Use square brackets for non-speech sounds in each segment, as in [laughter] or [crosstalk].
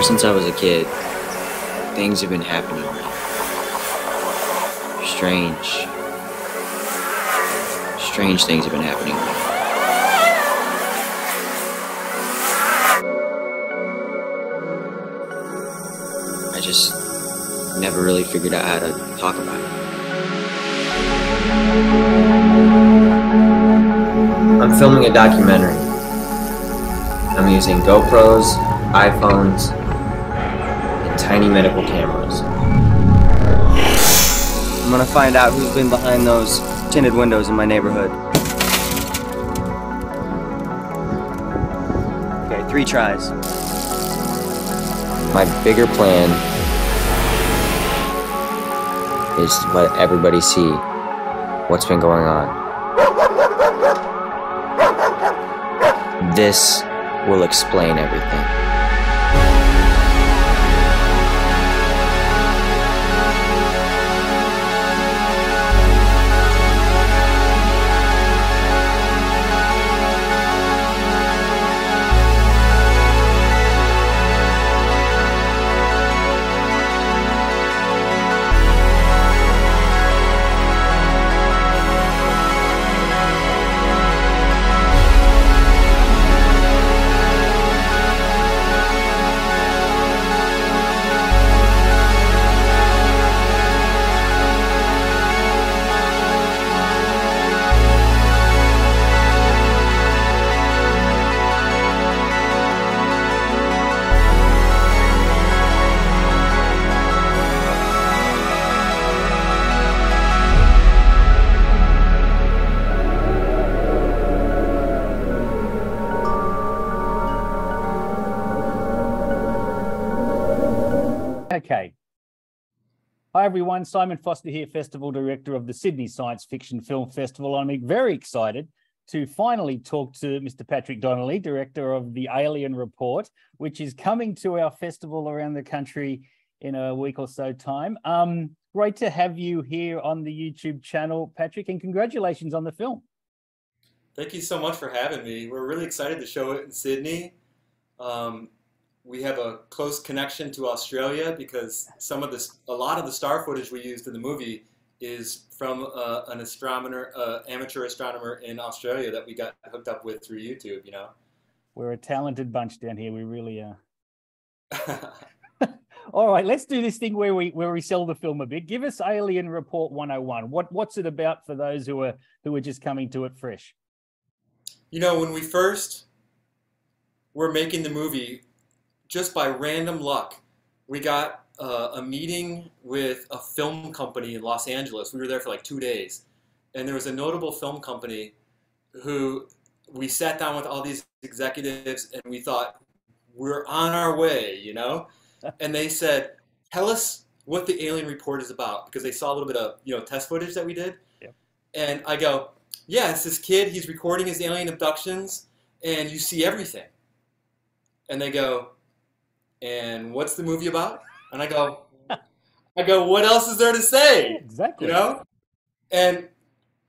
Ever since I was a kid, things have been happening. to me. Strange. Strange things have been happening. to me. I just never really figured out how to talk about it. I'm filming a documentary. I'm using GoPros, iPhones, tiny medical cameras. I'm gonna find out who's been behind those tinted windows in my neighborhood. Okay, three tries. My bigger plan is to let everybody see what's been going on. This will explain everything. Everyone. Simon Foster here, Festival Director of the Sydney Science Fiction Film Festival. I'm very excited to finally talk to Mr. Patrick Donnelly, Director of The Alien Report, which is coming to our festival around the country in a week or so time. Um, great to have you here on the YouTube channel, Patrick, and congratulations on the film. Thank you so much for having me. We're really excited to show it in Sydney. Um, we have a close connection to Australia because some of this, a lot of the star footage we used in the movie is from uh, an astronomer, uh, amateur astronomer in Australia that we got hooked up with through YouTube. You know, we're a talented bunch down here. We really are. [laughs] [laughs] All right, let's do this thing where we where we sell the film a bit. Give us Alien Report 101. What what's it about for those who are who are just coming to it fresh? You know, when we first were making the movie, just by random luck, we got uh, a meeting with a film company in Los Angeles. We were there for like two days, and there was a notable film company who we sat down with all these executives, and we thought we're on our way, you know. [laughs] and they said, "Tell us what the alien report is about," because they saw a little bit of you know test footage that we did. And I go, "Yeah, it's this kid. He's recording his alien abductions, and you see everything." And they go, "And what's the movie about?" And I go, "I go, what else is there to say?" Exactly. You know. And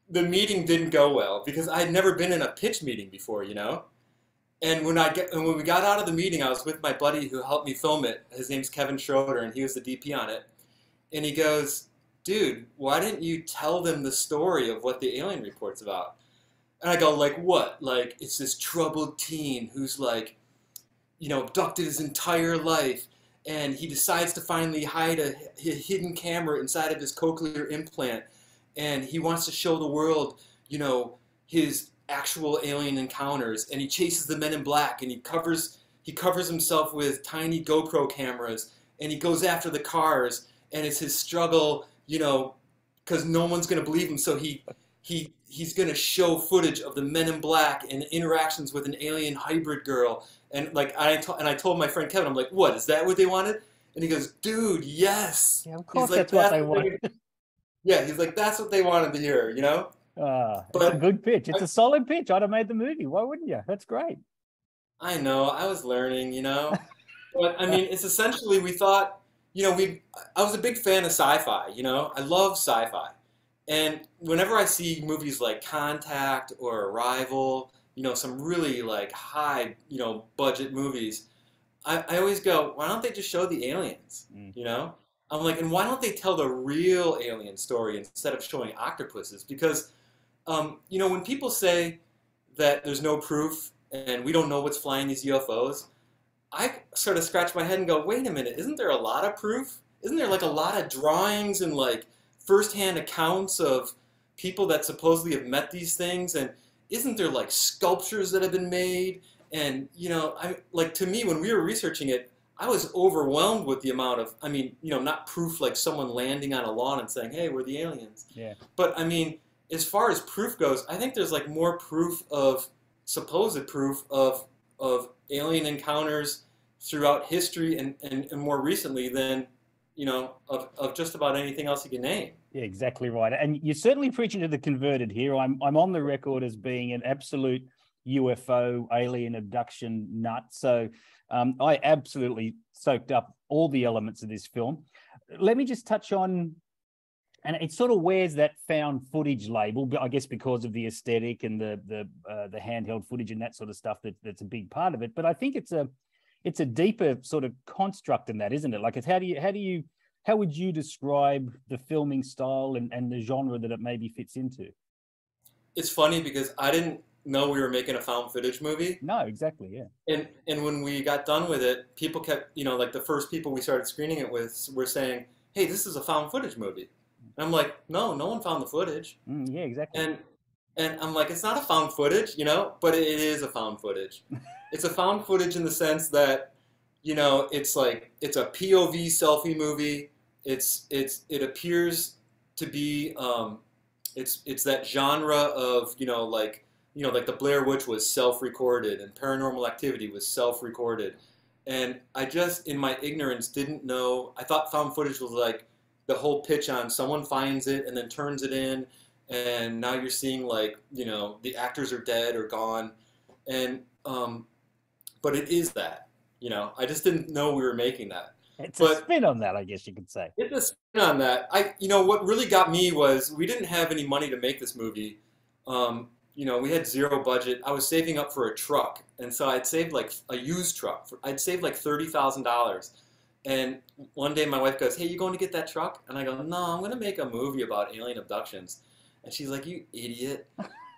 the meeting didn't go well because I had never been in a pitch meeting before, you know. And when I get, and when we got out of the meeting, I was with my buddy who helped me film it. His name's Kevin Schroeder, and he was the DP on it. And he goes, "Dude, why didn't you tell them the story of what the alien report's about?" And I go, "Like what? Like it's this troubled teen who's like, you know, abducted his entire life, and he decides to finally hide a, a hidden camera inside of his cochlear implant, and he wants to show the world, you know, his." actual alien encounters and he chases the men in black and he covers he covers himself with tiny GoPro cameras and he goes after the cars and it's his struggle you know because no one's to believe him so he he he's going to show footage of the men in black and interactions with an alien hybrid girl and like I to, and I told my friend Kevin I'm like what is that what they wanted and he goes dude yes Yeah, of course he's like that's what they what want. yeah he's like that's what they wanted to hear you know Ah, it's a But good pitch. It's I- a solid pitch. I'd have made the movie. Why wouldn't you? That's great. I know, I was learning, you know. [laughs] But I mean, it's essentially we thought, you know, we I was a big fan of sci-fi, you know. I love sci-fi. And whenever I see movies like Contact or Arrival, you know, some really like high, you know, budget movies, I, I always go, why don't they just show the aliens? Mm. You know, I'm like, and why don't they tell the real alien story instead of showing octopuses? Because, um, you know, when people say that there's no proof and we don't know what's flying these UFOs, I sort of scratch my head and go, wait a minute, isn't there a lot of proof? Isn't there like a lot of drawings and like firsthand accounts of people that supposedly have met these things? And isn't there like sculptures that have been made? And you know, I like to me when we were researching it, I was overwhelmed with the amount of, I mean, you know, not proof like someone landing on a lawn and saying, "Hey, we're the aliens." Yeah. But I mean, as far as proof goes, I think there's like more proof of supposed proof of of alien encounters throughout history and, and, and more recently than you know of, of just about anything else you can name. Yeah, exactly right. And you're certainly preaching to the converted here. I'm I'm on the record as being an absolute UFO alien abduction nut. So um, I absolutely soaked up all the elements of this film. Let me just touch on, and it sort of wears that found footage label, but I guess because of the aesthetic and the the uh, the handheld footage and that sort of stuff that that's a big part of it. But I think it's a it's a deeper sort of construct than that, isn't it? Like it's how do you how do you how would you describe the filming style and, and the genre that it maybe fits into? It's funny because I didn't know we were making a found footage movie. No, exactly, yeah. And and when we got done with it, people kept, you know, like the first people we started screening it with were saying, "Hey, this is a found footage movie." And I'm like, "No, no one found the footage." Mm, yeah, exactly. And and I'm like, "It's not a found footage, you know, but it is a found footage. [laughs] it's a found footage in the sense that, you know, it's like it's a POV selfie movie. It's it's it appears to be um, it's it's that genre of you know like you know like the Blair Witch was self-recorded and Paranormal Activity was self-recorded, and I just in my ignorance didn't know. I thought found footage was like the whole pitch on someone finds it and then turns it in, and now you're seeing like you know the actors are dead or gone, and um, but it is that you know I just didn't know we were making that. It's a spin on that, I guess you could say. Hit the spin on that. I, you know, what really got me was we didn't have any money to make this movie. Um, you know, we had zero budget. I was saving up for a truck, and so I'd saved like a used truck. For, I'd saved like thirty thousand dollars. And one day my wife goes, "Hey, you going to get that truck?" And I go, "No, I'm going to make a movie about alien abductions." And she's like, "You idiot!"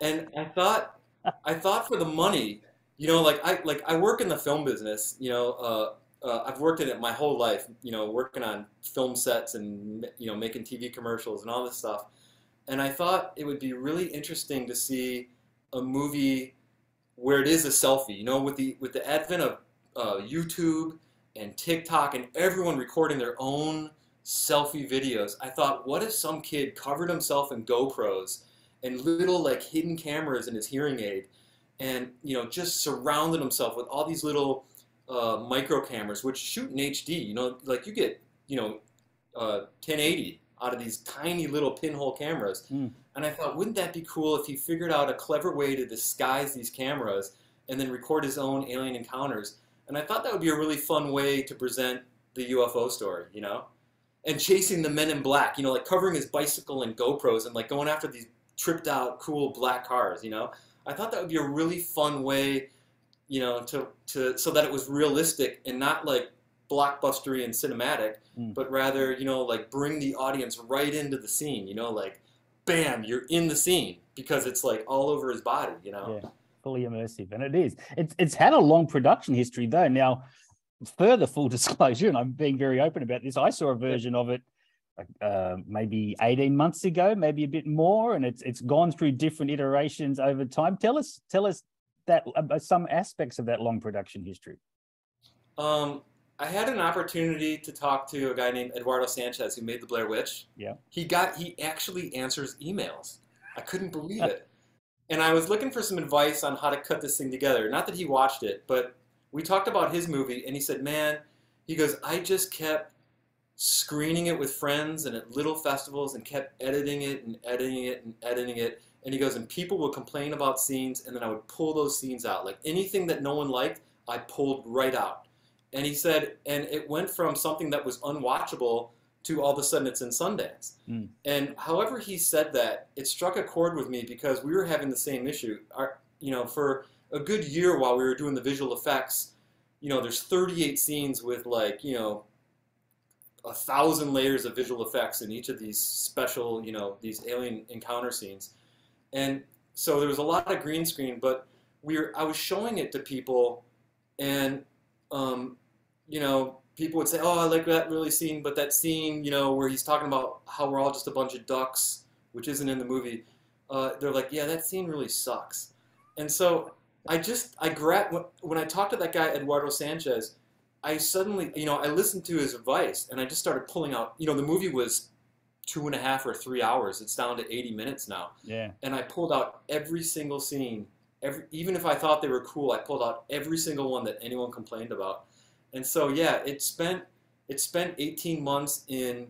And I thought, I thought for the money, you know, like I like I work in the film business. You know, uh, uh, I've worked in it my whole life, you know, working on film sets and you know making TV commercials and all this stuff. And I thought it would be really interesting to see a movie where it is a selfie. You know, with the with the advent of uh, YouTube and TikTok and everyone recording their own selfie videos, I thought, what if some kid covered himself in GoPros and little like hidden cameras in his hearing aid, and you know just surrounded himself with all these little uh, micro cameras, which shoot in HD. You know, like you get, you know, uh, 1080 out of these tiny little pinhole cameras. Mm. And I thought, wouldn't that be cool if he figured out a clever way to disguise these cameras and then record his own alien encounters? And I thought that would be a really fun way to present the UFO story, you know? And chasing the men in black, you know, like covering his bicycle and GoPros and like going after these tripped out cool black cars, you know? I thought that would be a really fun way you know, to, to so that it was realistic and not like blockbustery and cinematic, Mm. but rather, you know, like bring the audience right into the scene, you know, like bam, you're in the scene because it's like all over his body, you know. Yeah, fully immersive, and it is. It's it's had a long production history though. Now, further full [laughs] disclosure, and I'm being very open about this. I saw a version of it uh, maybe 18 months ago, maybe a bit more, and it's it's gone through different iterations over time. Tell us, tell us that uh, some aspects of that long production history. Um, I had an opportunity to talk to a guy named Eduardo Sanchez who made the Blair Witch. Yeah. He got he actually answers emails. I couldn't believe it. And I was looking for some advice on how to cut this thing together. Not that he watched it, but we talked about his movie and he said, "Man, he goes, I just kept screening it with friends and at little festivals and kept editing it and editing it and editing it." And he goes, and people would complain about scenes, and then I would pull those scenes out. Like anything that no one liked, I pulled right out. And he said, and it went from something that was unwatchable to all of a sudden it's in Sundance. Mm. And however he said that, it struck a chord with me because we were having the same issue. Our, you know, for a good year while we were doing the visual effects, you know, there's 38 scenes with like, you know, a thousand layers of visual effects in each of these special, you know, these alien encounter scenes. And so there was a lot of green screen, but we were, I was showing it to people and, um, you know, people would say, oh, I like that really scene, but that scene, you know, where he's talking about how we're all just a bunch of ducks, which isn't in the movie, uh, they're like, yeah, that scene really sucks. And so I just, I grab, when I talked to that guy, Eduardo Sanchez, I suddenly, you know, I listened to his advice and I just started pulling out, you know, the movie was two and a half or three hours. It's down to 80 minutes now. Yeah. And I pulled out every single scene, every, even if I thought they were cool, I pulled out every single one that anyone complained about. And so, yeah, it spent, it spent 18 months in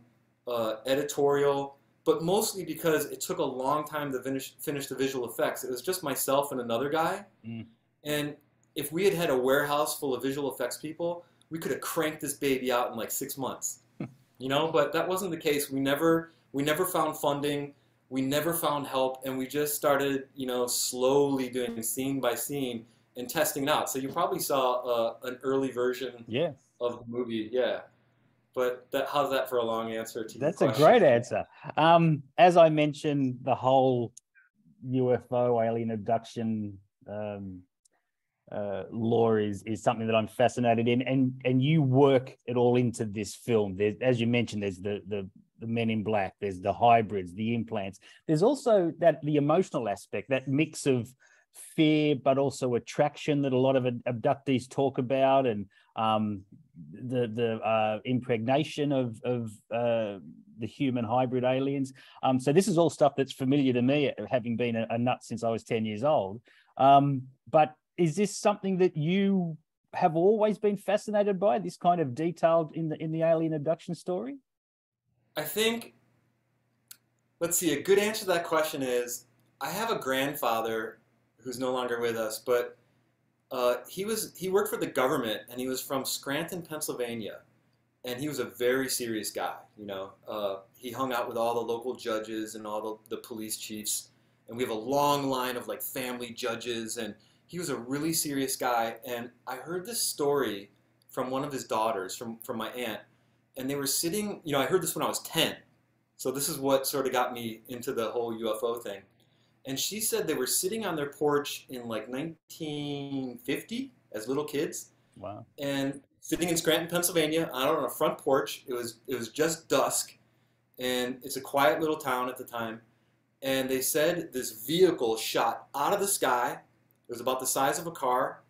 uh, editorial, but mostly because it took a long time to finish, finish the visual effects. It was just myself and another guy. Mm. And if we had had a warehouse full of visual effects people, we could have cranked this baby out in like six months. [laughs] you know, but that wasn't the case. We never we never found funding. We never found help, and we just started, you know, slowly doing scene by scene and testing it out. So you probably saw uh, an early version yeah. of the movie, yeah. But that, how's that for a long answer to That's a great answer. Um, as I mentioned, the whole UFO alien abduction um, uh, lore is is something that I'm fascinated in, and and you work it all into this film. There's, as you mentioned, there's the the the men in black, there's the hybrids, the implants. There's also that the emotional aspect, that mix of fear but also attraction that a lot of abductees talk about, and um, the the uh, impregnation of of uh, the human hybrid aliens. Um, so this is all stuff that's familiar to me, having been a, a nut since I was ten years old. Um, but is this something that you have always been fascinated by? This kind of detailed in the in the alien abduction story? I think. Let's see. A good answer to that question is I have a grandfather who's no longer with us, but uh, he was he worked for the government and he was from Scranton, Pennsylvania, and he was a very serious guy. You know, uh, he hung out with all the local judges and all the, the police chiefs, and we have a long line of like family judges and he was a really serious guy. And I heard this story from one of his daughters, from, from my aunt, and they were sitting, you know, I heard this when I was 10. So this is what sort of got me into the whole UFO thing. And she said they were sitting on their porch in like 1950 as little kids. Wow. And sitting in Scranton, Pennsylvania, out on a front porch. It was it was just dusk, and it's a quiet little town at the time. And they said this vehicle shot out of the sky it was about the size of a car,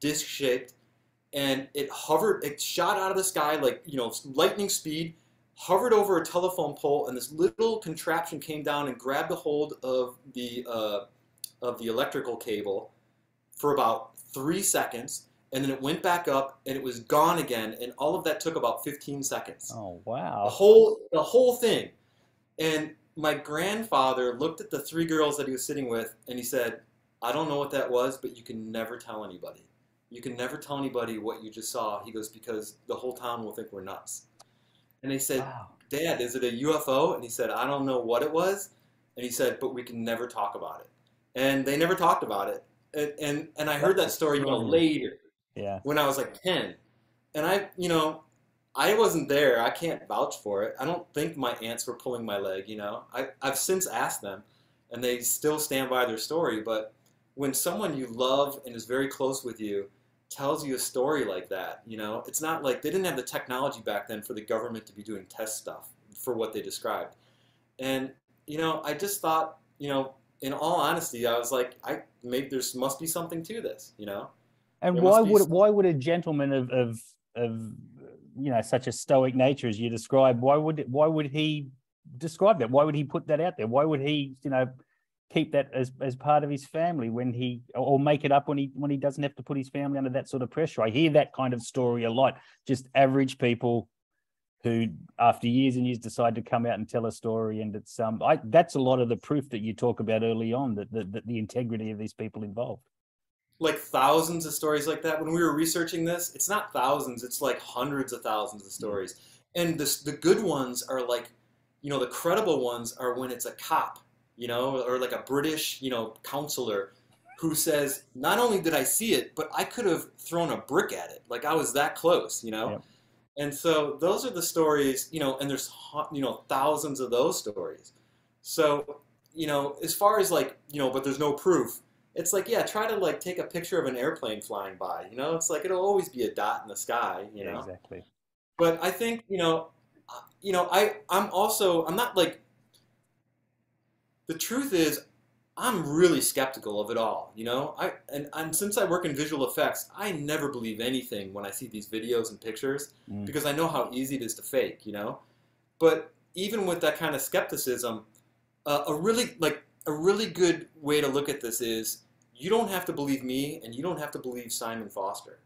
disc shaped, and it hovered, it shot out of the sky like, you know, lightning speed, hovered over a telephone pole, and this little contraption came down and grabbed a hold of the, uh, of the electrical cable for about three seconds, and then it went back up and it was gone again, and all of that took about 15 seconds. Oh, wow. The whole, the whole thing. And my grandfather looked at the three girls that he was sitting with, and he said, I don't know what that was, but you can never tell anybody. You can never tell anybody what you just saw. He goes, because the whole town will think we're nuts. And they said, wow. Dad, is it a UFO? And he said, I don't know what it was. And he said, but we can never talk about it. And they never talked about it. And, and, and I heard that story, you know, later. Yeah. When I was like 10. And I, you know, I wasn't there. I can't vouch for it. I don't think my aunts were pulling my leg, you know. I, I've since asked them, and they still stand by their story, but when someone you love and is very close with you tells you a story like that, you know, it's not like they didn't have the technology back then for the government to be doing test stuff for what they described. And, you know, I just thought, you know, in all honesty, I was like, I maybe there's must be something to this, you know. And there why would why would a gentleman of, of of you know such a stoic nature as you describe, why would why would he describe that? Why would he put that out there? Why would he, you know, keep that as, as part of his family when he or make it up when he when he doesn't have to put his family under that sort of pressure. I hear that kind of story a lot. Just average people who after years and years decide to come out and tell a story and it's um I that's a lot of the proof that you talk about early on that the, the, the integrity of these people involved like thousands of stories like that when we were researching this it's not thousands it's like hundreds of thousands of stories and the, the good ones are like you know the credible ones are when it's a cop you know, or like a British, you know, counselor who says, not only did I see it, but I could have thrown a brick at it. Like I was that close, you know? Yep. And so those are the stories, you know, and there's, you know, thousands of those stories. So, you know, as far as like, you know, but there's no proof. It's like, yeah, try to like take a picture of an airplane flying by, you know? It's like, it'll always be a dot in the sky, you Yeah, know? exactly. but I think you know, you know, I I'm also I'm not like. The truth is, I'm really skeptical of it all. You know, I and, and since I work in visual effects, I never believe anything when I see these videos and pictures Mm. because I know how easy it is to fake. You know, but even with that kind of skepticism, uh, a really like a really good way to look at this is you don't have to believe me and you don't have to believe Simon Foster.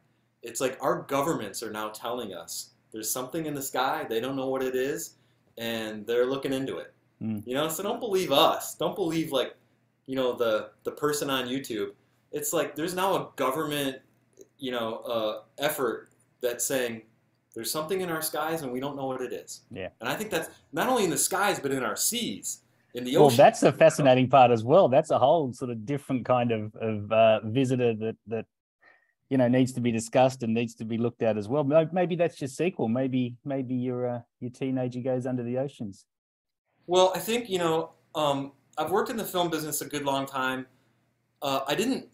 It's like our governments are now telling us there's something in the sky, they don't know what it is, and they're looking into it. Mm. You know, so don't believe us. Don't believe like, you know, the the person on YouTube. It's like there's now a government, you know, uh, effort that's saying there's something in our skies and we don't know what it is. Yeah. And I think that's not only in the skies but in our seas, in the Well, ocean. that's a fascinating part as well. That's a whole sort of different kind of of uh, visitor that that you know needs to be discussed and needs to be looked at as well. Maybe that's your sequel. Maybe maybe your uh, your teenager goes under the oceans. Well, I think you know um, I've worked in the film business a good long time. Uh, I didn't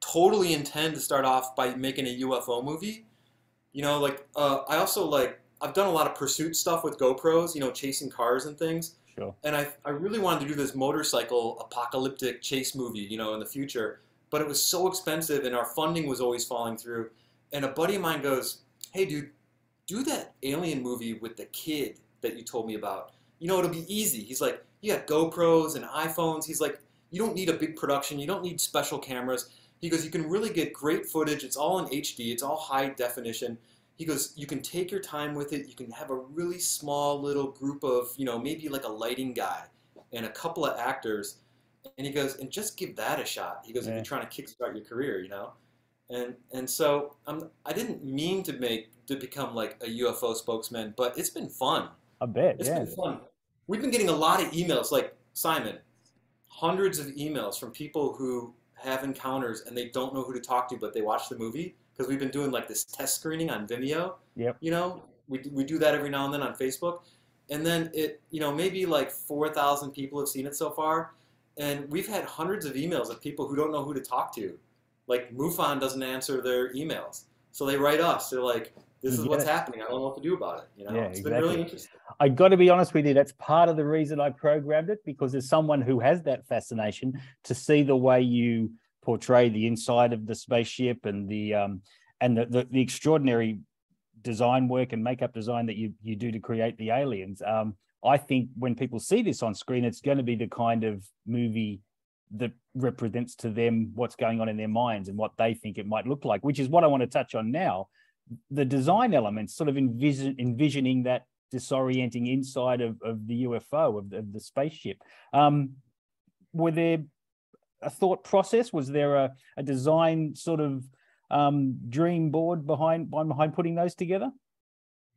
totally intend to start off by making a UFO movie. You know, like uh, I also like I've done a lot of pursuit stuff with GoPros. You know, chasing cars and things. Sure. And I I really wanted to do this motorcycle apocalyptic chase movie. You know, in the future, but it was so expensive and our funding was always falling through. And a buddy of mine goes, "Hey, dude, do that alien movie with the kid that you told me about." You know, it'll be easy. He's like, you got GoPros and iPhones. He's like, you don't need a big production. You don't need special cameras. He goes, you can really get great footage. It's all in HD. It's all high definition. He goes, you can take your time with it. You can have a really small little group of, you know, maybe like a lighting guy and a couple of actors. And he goes, and just give that a shot. He goes, if you're trying to kickstart your career, you know. And and so I'm, I didn't mean to make to become like a UFO spokesman, but it's been fun. I bet. It's yeah. been fun. We've been getting a lot of emails, like Simon, hundreds of emails from people who have encounters and they don't know who to talk to, but they watch the movie because we've been doing like this test screening on Vimeo. Yep. You know, we, we do that every now and then on Facebook, and then it, you know, maybe like four thousand people have seen it so far, and we've had hundreds of emails of people who don't know who to talk to. Like MUFON doesn't answer their emails, so they write us. They're like, "This is get what's happening. I don't know what to do about it." You know, Yeah, it's been really interesting. I got to be honest with you, that's part of the reason I programmed it because as someone who has that fascination to see the way you portray the inside of the spaceship and the um and the, the, the extraordinary design work and makeup design that you you do to create the aliens. Um, I think when people see this on screen, it's going to be the kind of movie that represents to them what's going on in their minds and what they think it might look like, which is what I want to touch on now. The design elements, sort of envision, envisioning that disorienting inside of, of the UFO, of the, of the spaceship. Um, were there a thought process? Was there a, a design sort of um, dream board behind behind putting those together?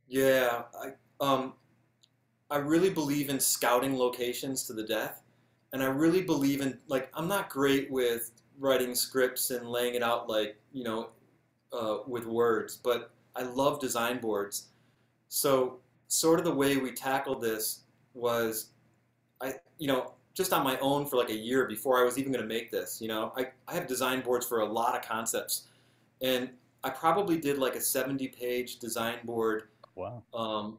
Yeah, I um, I really believe in scouting locations to the death, and I really believe in like I'm not great with writing scripts and laying it out like you know uh, with words, but I love design boards. So sort of the way we tackled this was, I you know just on my own for like a year before I was even going to make this. You know, I I have design boards for a lot of concepts, and I probably did like a 70 page design board Wow. um,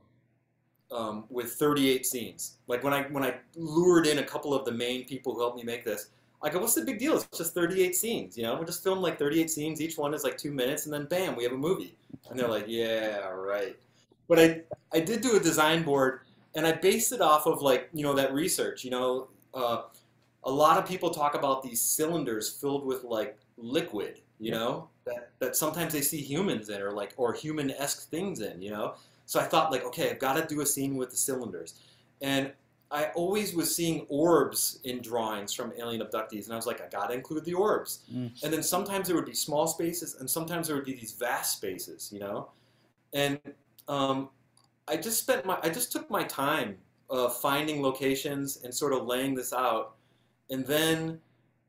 um, with 38 scenes. Like when I when I lured in a couple of the main people who helped me make this, I go, "What's the big deal? It's just 38 scenes. You know, we just film like 38 scenes. Each one is like two minutes, and then bam, we have a movie." And they're like, "Yeah, right." But I I did do a design board, and I based it off of like you know that research. You know, uh, a lot of people talk about these cylinders filled with like liquid. You know that that sometimes they see humans in or like or human-esque things in. You know. So I thought like, okay, I've got to do a scene with the cylinders, and I always was seeing orbs in drawings from alien abductees, and I was like, I got to include the orbs. Mm. And then sometimes there would be small spaces, and sometimes there would be these vast spaces, you know. And um, I just spent my, I just took my time uh, finding locations and sort of laying this out, and then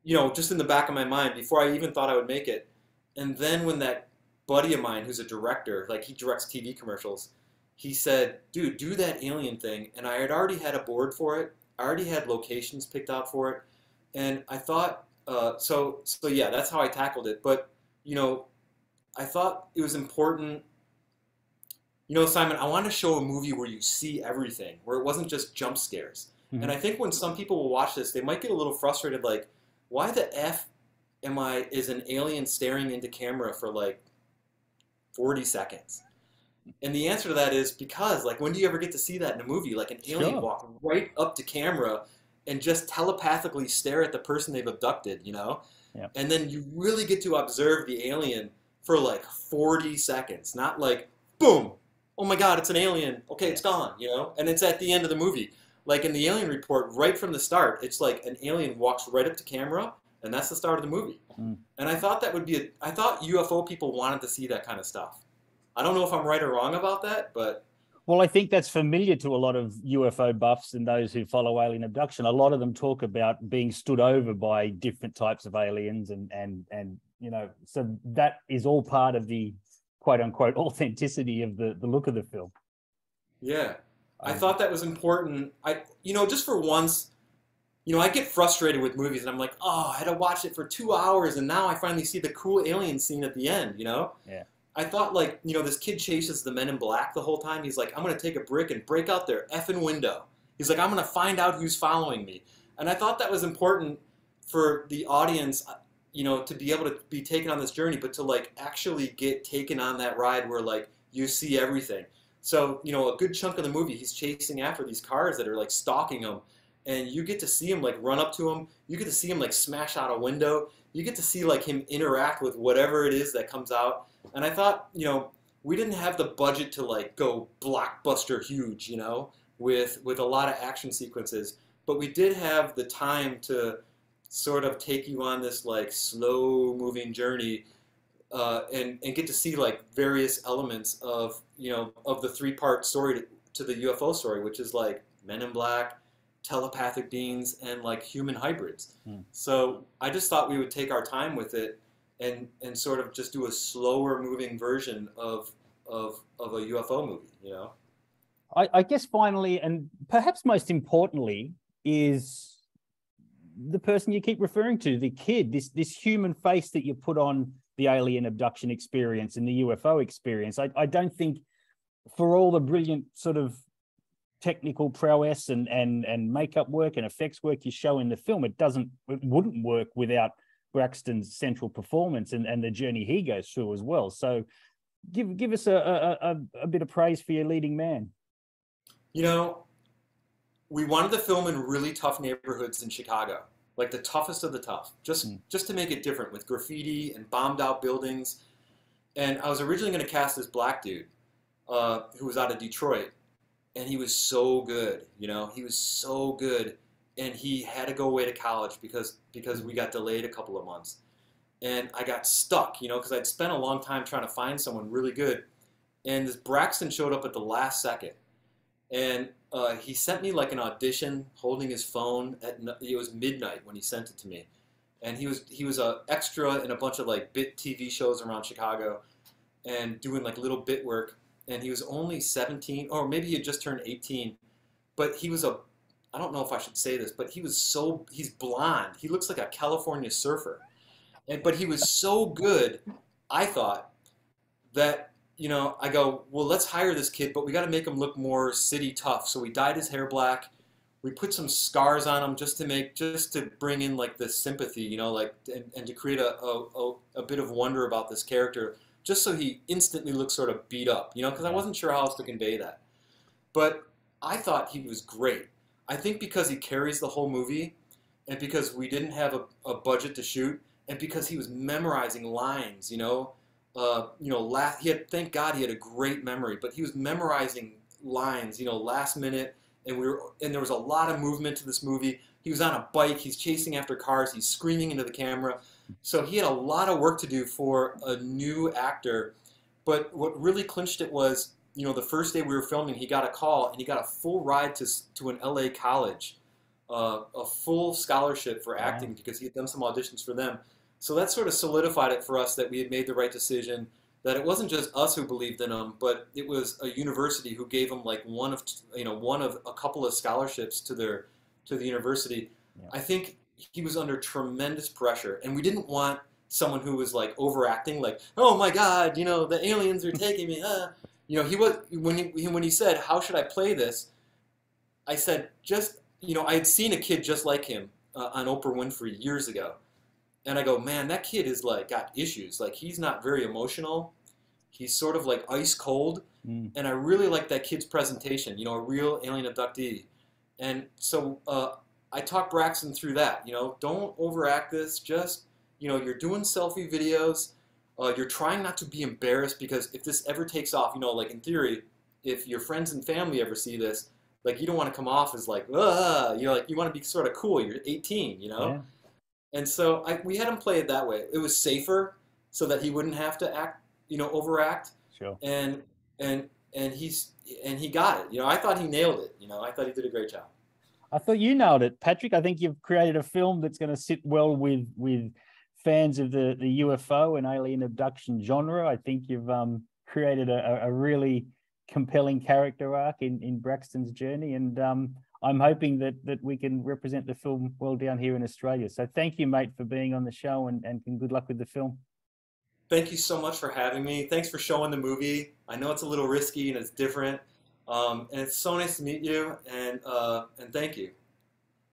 you know, just in the back of my mind before I even thought I would make it. And then when that buddy of mine, who's a director, like he directs TV commercials, he said, "Dude, do that alien thing." And I had already had a board for it. I already had locations picked out for it, and I thought, uh, so so yeah, that's how I tackled it. But you know, I thought it was important. You know, Simon, I wanted to show a movie where you see everything, where it wasn't just jump scares. Mhm. And I think when some people will watch this, they might get a little frustrated, like, why the f am I is an alien staring into camera for like 40 seconds? And the answer to that is because, like, when do you ever get to see that in a movie? Like an alien Sure. walk right up to camera and just telepathically stare at the person they've abducted, you know? Yeah. And then you really get to observe the alien for like 40 seconds, not like, boom, oh my god, it's an alien. Okay, it's gone, you know? And it's at the end of the movie. Like in the alien report, right from the start, it's like an alien walks right up to camera, and that's the start of the movie. Mm. And I thought that would be a, I thought UFO people wanted to see that kind of stuff. I don't know if I'm right or wrong about that, but Well, I think that's familiar to a lot of UFO buffs and those who follow alien abduction. A lot of them talk about being stood over by different types of aliens, and and and you know, so that is all part of the quote unquote authenticity of the the look of the film. yeah. I Um, thought that was important. I, you know, just for once, you know, I get frustrated with movies, and I'm like, oh, I had to watch it for two hours, and now I finally see the cool alien scene at the end. You know? Yeah. I thought like, you know, this kid chases the Men in Black the whole time. He's like, I'm gonna take a brick and break out their effing window. He's like, I'm gonna find out who's following me, and I thought that was important for the audience, uh, you know, to be able to be taken on this journey, but to like actually get taken on that ride where like you see everything. So, you know, a good chunk of the movie, he's chasing after these cars that are like stalking him, and you get to see him like run up to him. You get to see him like smash out a window. You get to see like him interact with whatever it is that comes out. And I thought, you know, we didn't have the budget to like go blockbuster huge, you know, with with a lot of action sequences, but we did have the time to sort of take you on this like slow moving journey uh, and and get to see like various elements of you know of the three part story to, to the UFO story, which is like Men in Black, telepathic beings, and like human hybrids. Hmm. So I just thought we would take our time with it and and sort of just do a slower moving version of of of a UFO movie, you know. I, I guess finally, and perhaps most importantly, is the person you keep referring to, the kid, this this human face that you put on the alien abduction experience and the UFO experience. I, I don't think for all the brilliant sort of technical prowess and and and makeup work and effects work you show in the film, it doesn't it wouldn't work without Braxton's central performance and, and the journey he goes through as well. So give give us a, a, a, bit of praise for your leading man. You know, we wanted to film in really tough neighborhoods in Chicago, like the toughest of the tough, just Mm. just to make it different with graffiti and bombed out buildings. And I was originally going to cast this black dude uh, who was out of Detroit, and he was so good. You know, he was so good, and he had to go away to college because because we got delayed a couple of months, and I got stuck. You know, because I'd spent a long time trying to find someone really good, and this Braxton showed up at the last second. And uh, he sent me like an audition holding his phone at it was midnight when he sent it to me. And he was he was a extra in a bunch of like bit tv shows around chicago and doing like little bit work. And he was only 17 or maybe he had just turned 18 but he was a i don't know if i should say this but he was so he's blonde he looks like a california surfer and but he was so good i thought that you know, I go, well, let's hire this kid, but we got to make him look more city tough. So we dyed his hair black. We put some scars on him just to make, just to bring in like the sympathy, you know, like and, and to create a, a, a, a bit of wonder about this character, just so he instantly looks sort of beat up, you know, because I wasn't sure how else to convey that. But I thought he was great. I think because he carries the whole movie, and because we didn't have a, a budget to shoot, and because he was memorizing lines, you know, uh, you know, last, he had, thank God he had a great memory, but he was memorizing lines, you know, last minute, and we were, and there was a lot of movement to this movie. He was on a bike, he's chasing after cars, he's screaming into the camera. So he had a lot of work to do for a new actor. But what really clinched it was, you know, the first day we were filming, he got a call and he got a full ride to, to an LA college uh, a full scholarship for acting because he had done some auditions for them. So that sort of solidified it for us that we had made the right decision. That it wasn't just us who believed in him, but it was a university who gave him like one of you know one of a couple of scholarships to their to the university. Yeah. I think he was under tremendous pressure, and we didn't want someone who was like overacting, like, "Oh my God, you know, the aliens are taking me." Uh. [laughs] You know, he was when he when he said, "How should I play this?" I said, "Just you know, I had seen a kid just like him uh, on Oprah Winfrey years ago, and I go, man, that kid is like got issues. Like he's not very emotional. He's sort of like ice cold, Mm. and I really like that kid's presentation. You know, a real alien abductee, and so uh, I talked Braxton through that. You know, don't overact this. Just you know, you're doing selfie videos. Uh, you're trying not to be embarrassed because if this ever takes off, you know, like in theory, if your friends and family ever see this, like you don't want to come off as like, Ugh! you know, like you want to be sort of cool. You're 18, you know. Yeah. And so I, we had him play it that way. It was safer, so that he wouldn't have to act, you know, overact. Sure. And and and he's and he got it. You know, I thought he nailed it. You know, I thought he did a great job. I thought you nailed it, Patrick. I think you've created a film that's going to sit well with with fans of the the UFO and alien abduction genre. I think you've um, created a, a really compelling character arc in in Braxton's journey, and um, I'm hoping that that we can represent the film well down here in Australia. So thank you, mate, for being on the show, and and good luck with the film. Thank you so much for having me. Thanks for showing the movie. I know it's a little risky and it's different, um, and it's so nice to meet you. And uh, and thank you.